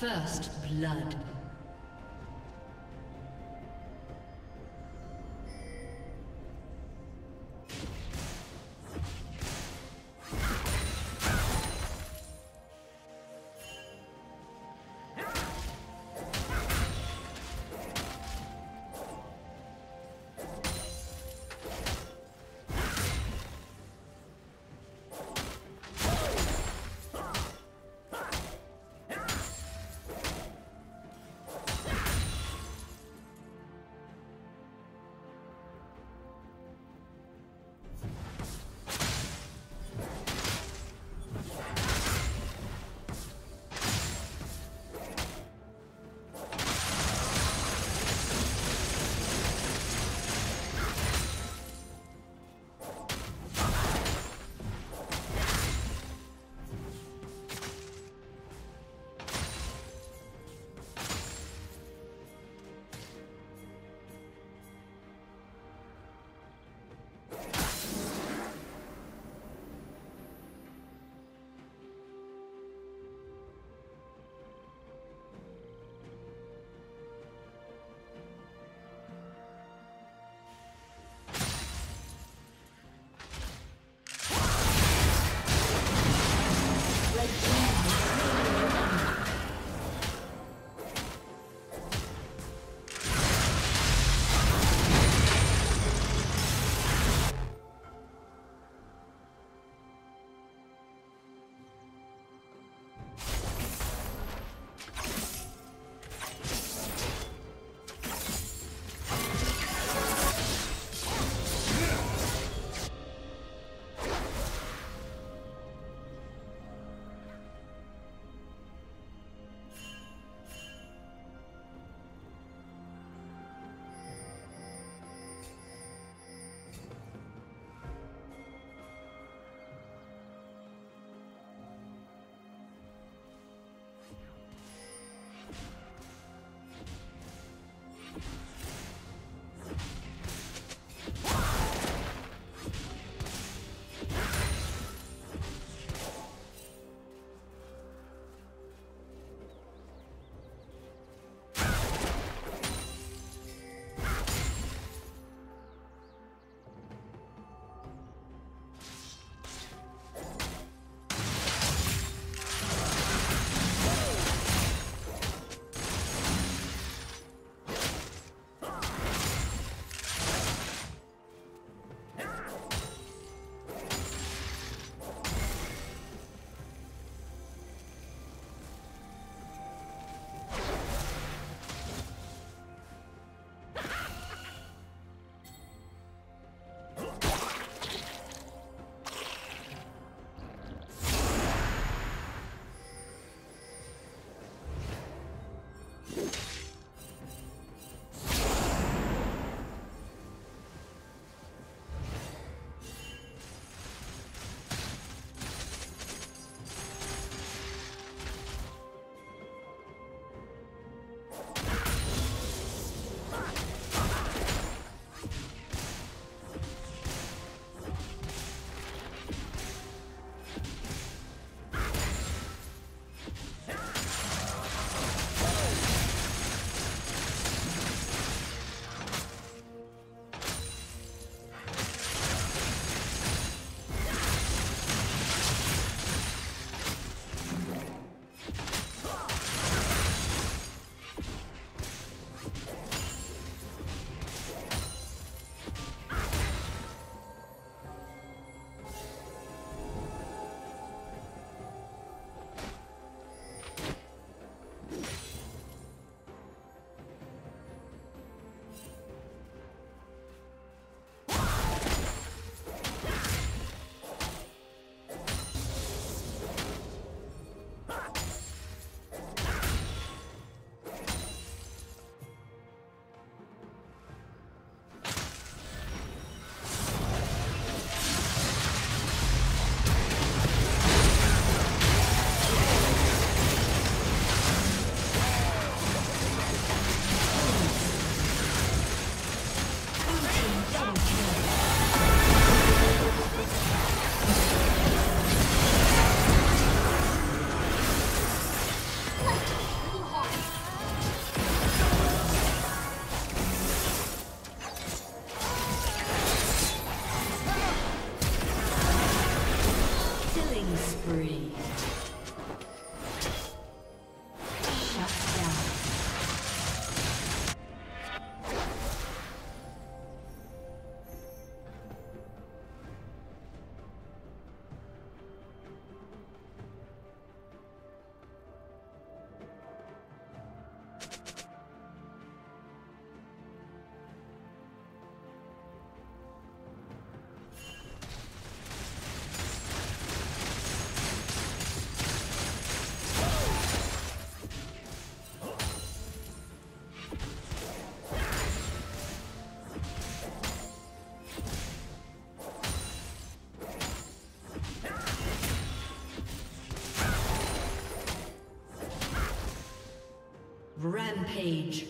First blood. Rampage.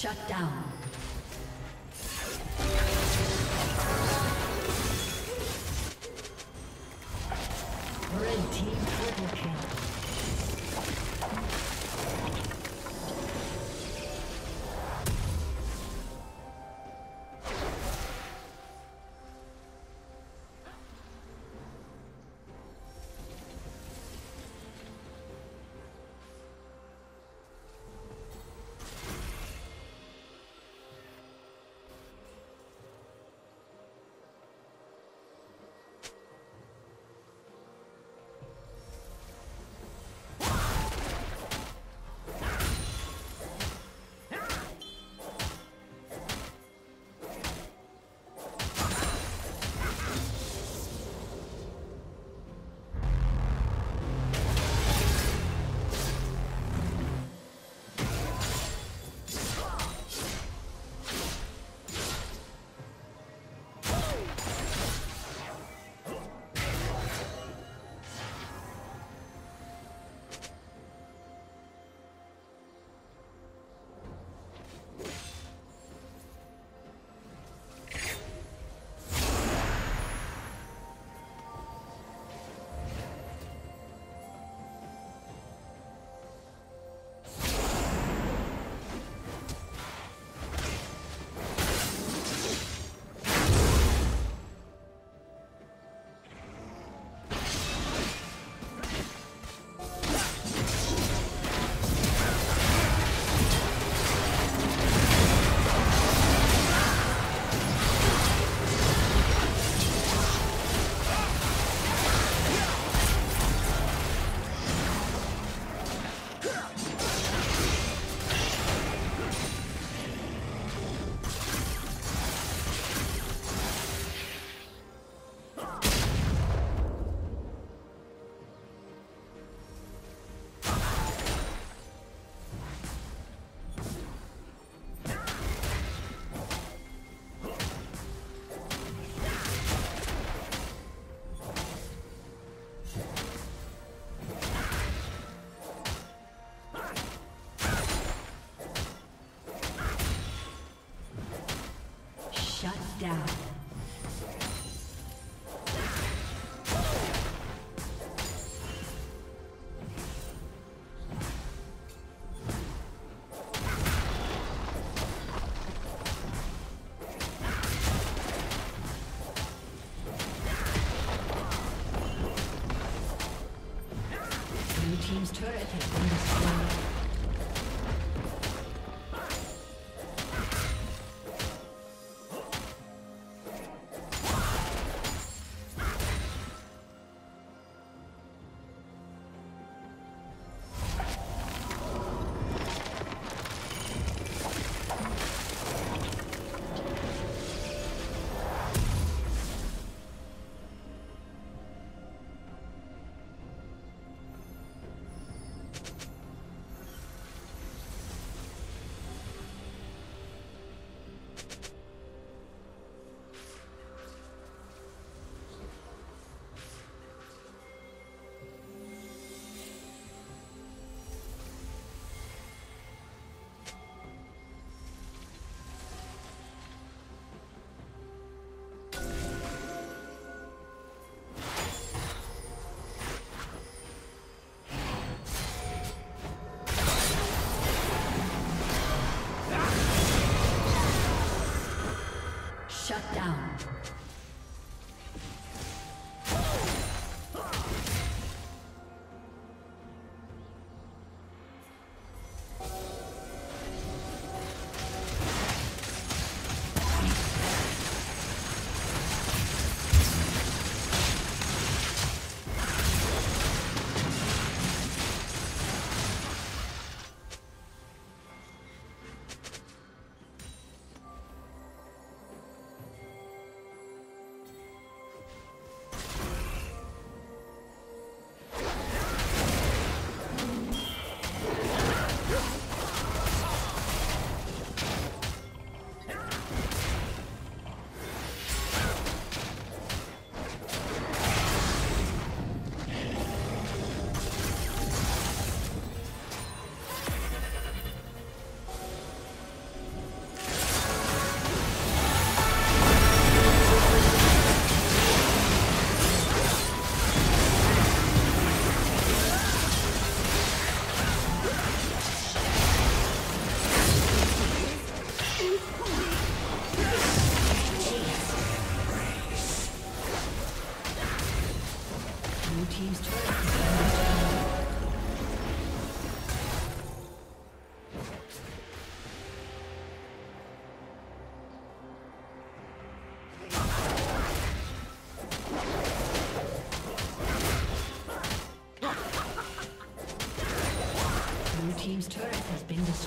Shut down. Down. down.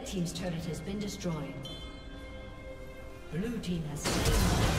Red Team's turret has been destroyed. Blue Team has slain.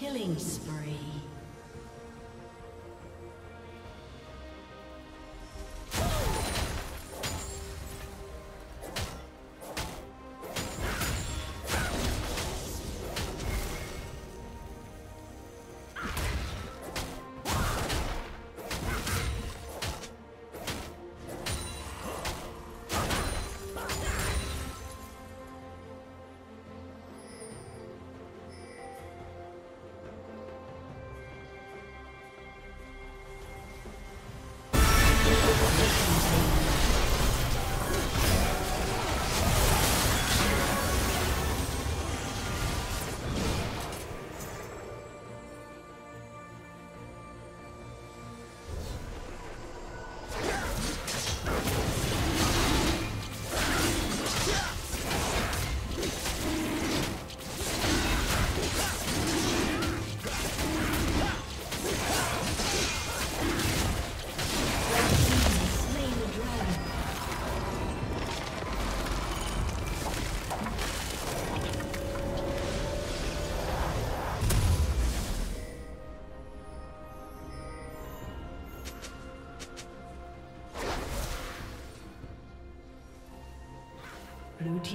Killing spree.